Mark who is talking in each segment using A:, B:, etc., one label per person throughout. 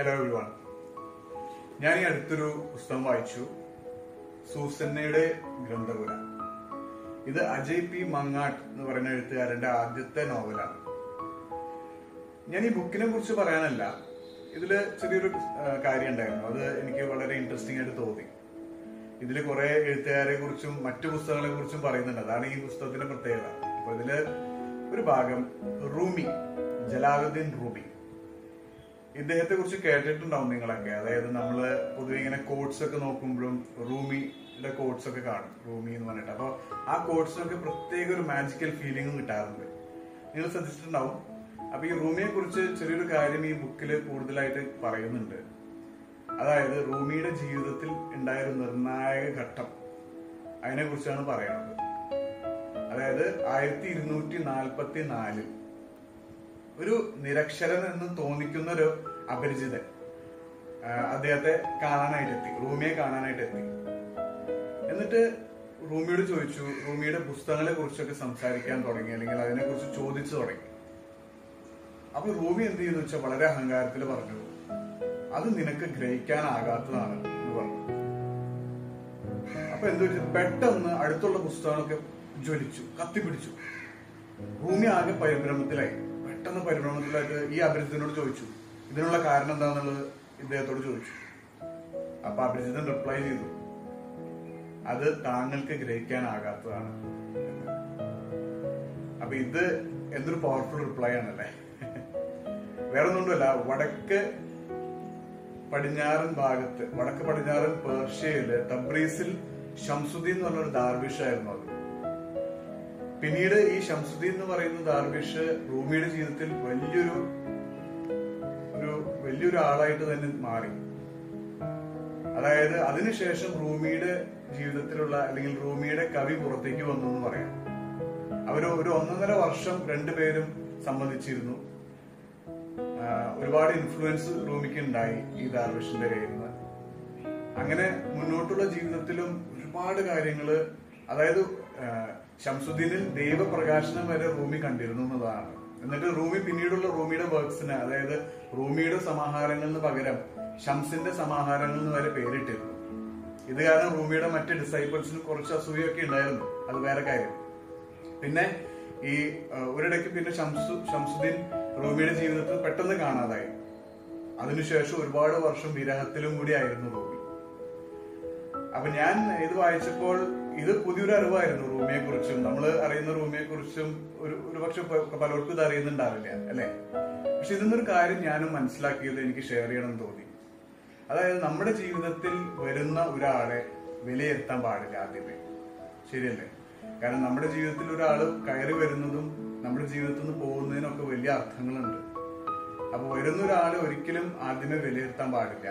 A: Hello everyone ഞാൻ ഈ അടുത്തൊരു പുസ്തകം വായിച്ചു. സൂസന്നയുടെ ഗ്രന്ഥപുര. ഇത് അജയ് പി മങ്ങാട്ട് എന്ന് പറയുന്ന എഴുത്തുകാരന്റെ ആദ്യത്തെ നോവലാണ്. ഞാൻ ഈ ബുക്കിനെ കുറിച്ച് പറയാനല്ല. ഇതിൽ ചെറിയൊരു കാര്യം ഉണ്ടായിരുന്നു അത് എനിക്ക് വളരെ ഇൻട്രസ്റ്റിംഗ് ആയിട്ട് തോന്നി. ഇതിൽ കുറെ എഴുത്തുകാരെ കുറിച്ചും മറ്റു പുസ്തകങ്ങളെ കുറിച്ചും പറയുന്നുണ്ട്. അതാണ് ഈ പുസ്തകത്തിന്റെ പ്രത്യേകത. അപ്പൊ ഇതിൽ ഒരു ഭാഗം റൂമി ജലാലുദ്ദീൻ റൂമി. ഇദ്ദേഹത്തെ കുറിച്ച് കേട്ടിട്ടുണ്ടാവും നിങ്ങളൊക്കെ. അതായത് നമ്മൾ പൊതുവെ ഇങ്ങനെ കോഡ്സ് ഒക്കെ നോക്കുമ്പോഴും റൂമിയുടെ കോഡ്സ് ഒക്കെ കാണും. റൂമി എന്ന് പറഞ്ഞിട്ട്. അപ്പൊ ആ കോഡ്സിനൊക്കെ പ്രത്യേക ഒരു മാജിക്കൽ ഫീലിംഗ് കിട്ടാറുണ്ട്. നിങ്ങൾ ശ്രദ്ധിച്ചിട്ടുണ്ടാവും. അപ്പൊ ഈ റൂമിയെ കുറിച്ച് ചെറിയൊരു കാര്യം ഈ ബുക്കിൽ കൂടുതലായിട്ട് പറയുന്നുണ്ട്. അതായത് റൂമിയുടെ ജീവിതത്തിൽ ഉണ്ടായ ഒരു നിർണായക ഘട്ടം അതിനെ കുറിച്ചാണ് പറയുന്നത് അതായത് ആയിരത്തി ഇരുന്നൂറ്റി നാൽപ്പത്തി നാലിൽ ഒരു നിരക്ഷരൻ എന്ന് തോന്നിക്കുന്ന ഒരു അപരിചിതൻ അദ്ദേഹത്തെ കാണാനായിട്ട് എത്തി റൂമിയെ കാണാനായിട്ട് എത്തി എന്നിട്ട് റൂമിയോട് ചോദിച്ചു റൂമിയുടെ പുസ്തകങ്ങളെ കുറിച്ചൊക്കെ സംസാരിക്കാൻ തുടങ്ങി അല്ലെങ്കിൽ അതിനെ കുറിച്ച് ചോദിച്ചു തുടങ്ങി. അപ്പൊ റൂമി എന്ത് ചെയ്തു വെച്ചാൽ വളരെ അഹങ്കാരത്തിൽ പറഞ്ഞു അത് നിനക്ക് ഗ്രഹിക്കാനാകാത്തതാണ് എന്ന് പറഞ്ഞു. അപ്പൊ എന്ത് വെച്ചാൽ പെട്ടെന്ന് അടുത്തുള്ള പുസ്തകങ്ങളൊക്കെ ജ്വലിച്ചു കത്തിപ്പിടിച്ചു. ഭൂമി ആകെ പരിഭ്രമത്തിലായി. പെട്ടെന്ന് പരിഭ്രമത്തിലായിട്ട് ഈ അപരിചിതനോട് ചോദിച്ചു. ഇതിനുള്ള കാരണം എന്താണെന്നുള്ളത് ഇദ്ദേഹത്തോട് ചോദിച്ചു. അപ്പൊ അപരിചിതൻ റിപ്ലൈ ചെയ്തു. അത് താങ്കൾക്ക് ഗ്രഹിക്കാനാകാത്തതാണ്. അപ്പൊ ഇത് എന്തൊരു പവർഫുൾ റിപ്ലൈ ആണല്ലേ? വേറെ ഒന്നുകൊണ്ടല്ല വടക്ക് പടിഞ്ഞാറൻ ഭാഗത്ത് വടക്ക് പടിഞ്ഞാറൻ പേർഷ്യയിൽ തബ്രീസിൽ ഷംസുദ്ദീൻ എന്ന് പറഞ്ഞൊരു ദാർവിഷായിരുന്നു അത്. പിന്നീട് ഈ ഷംസുദ്ദീൻ എന്ന് പറയുന്ന ദാർവിഷ് റൂമിയുടെ ജീവിതത്തിൽ വലിയൊരു ഒരു വലിയൊരു ആളായിട്ട് തന്നെ മാറി. അതായത് അതിനുശേഷം റൂമിയുടെ ജീവിതത്തിലുള്ള അല്ലെങ്കിൽ റൂമിയുടെ കവി പുറത്തേക്ക് വന്നു എന്ന് പറയാം. അവർ ഒരു ഒന്നൊന്നര വർഷം രണ്ടുപേരും സംബന്ധിച്ചിരുന്നു. ഒരുപാട് ഇൻഫ്ലുവൻസ് റൂമിക്ക് ഉണ്ടായി ഈ ദാർവിഷിന്റെ കയ്യിൽ നിന്ന്. അങ്ങനെ മുന്നോട്ടുള്ള ജീവിതത്തിലും ഒരുപാട് കാര്യങ്ങൾ അതായത് ഷംസുദ്ദീനിൽ ദൈവപ്രകാശനം വരെ റൂമി കണ്ടിരുന്നു എന്നതാണ്. എന്നിട്ട് റൂമി പിന്നീടുള്ള റൂമിയുടെ വർക്ക്സിന് അതായത് റൂമിയുടെ സമാഹാരങ്ങൾക്ക് പകരം ഷംസിന്റെ സമാഹാരങ്ങൾ വരെ പേരിട്ടിരുന്നു. ഇത് കാരണം റൂമിയുടെ മറ്റ് ഡിസൈപ്പിൾസിന് കുറച്ച് അസൂയൊക്കെ ഉണ്ടായിരുന്നു. അത് വേറെ കാര്യം. പിന്നെ ഈ ഒരിടയ്ക്ക് പിന്നെ ഷംസു ഷംസുദ്ദീൻ റൂമിയുടെ ജീവിതത്തിൽ പെട്ടെന്ന് കാണാതായി. അതിനുശേഷം ഒരുപാട് വർഷം വിരഹത്തിലും കൂടി ആയിരുന്നു റൂമി. അപ്പൊ ഞാൻ ഇത് വായിച്ചപ്പോൾ ഇത് പുതിയൊരു അറിവായിരുന്നു റൂമിയെ കുറിച്ചും നമ്മൾ അറിയുന്ന റൂമിയെ കുറിച്ചും ഒരു ഒരുപക്ഷെ പലർക്കും ഇത് അറിയുന്നുണ്ടാവില്ല അല്ലെ? പക്ഷെ ഇതിന്നൊരു കാര്യം ഞാനും മനസ്സിലാക്കിയത് എനിക്ക് ഷെയർ ചെയ്യണം തോന്നി. അതായത് നമ്മുടെ ജീവിതത്തിൽ വരുന്ന ഒരാളെ വിലയിരുത്താൻ പാടില്ല ആദ്യമേ. ശരിയല്ലേ? കാരണം നമ്മുടെ ജീവിതത്തിൽ ഒരാൾ കയറി വരുന്നതും നമ്മുടെ ജീവിതത്തിൽ നിന്ന് പോകുന്നതിനൊക്കെ വലിയ അർത്ഥങ്ങളുണ്ട്. അപ്പൊ വരുന്ന ഒരാളെ ഒരിക്കലും ആദ്യമേ വിലയിരുത്താൻ പാടില്ല.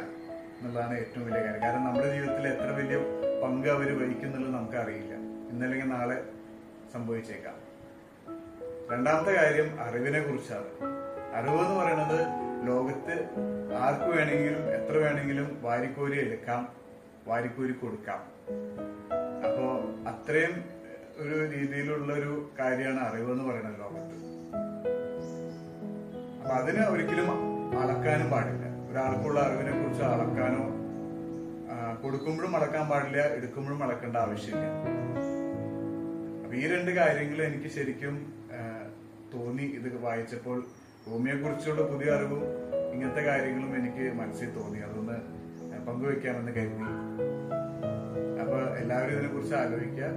A: എന്നുള്ളതാണ് ഏറ്റവും വലിയ കാര്യം. കാരണം നമ്മുടെ ജീവിതത്തിൽ എത്ര വലിയ പങ്ക് അവർ വഹിക്കുന്നുള്ളത് നമുക്കറിയില്ല. ഇന്നല്ലെങ്കിൽ നാളെ സംഭവിച്ചേക്കാം. രണ്ടാമത്തെ കാര്യം അറിവിനെ കുറിച്ചാണ്. അറിവ് എന്ന് പറയുന്നത് ലോകത്ത് ആർക്ക് വേണമെങ്കിലും എത്ര വേണമെങ്കിലും വാരിക്കോരി എടുക്കാം വാരിക്കോരി കൊടുക്കാം. അപ്പോ അത്രയും ഒരു രീതിയിലുള്ള ഒരു കാര്യമാണ് അറിവ് എന്ന് പറയുന്നത് ലോകത്ത്. അപ്പൊ അതിനെ ഒരിക്കലും അളക്കാനും പാടില്ല. ഒരാൾക്കുള്ള അറിവിനെ കുറിച്ച് അളക്കാനോ കൊടുക്കുമ്പോഴും അളക്കാൻ പാടില്ല എടുക്കുമ്പോഴും അളക്കേണ്ട ആവശ്യമില്ല. അപ്പൊ ഈ രണ്ട് കാര്യങ്ങൾ എനിക്ക് ശരിക്കും തോന്നി ഇത് വായിച്ചപ്പോൾ. ഭൂമിയെ കുറിച്ചുള്ള പുതിയ അറിവും ഇങ്ങനത്തെ കാര്യങ്ങളും എനിക്ക് മനസ്സിൽ തോന്നി. അതൊന്ന് പങ്കുവെക്കാമെന്ന് കരുതി. അപ്പൊ എല്ലാവരും ഇതിനെ കുറിച്ച് ആലോചിക്കുക.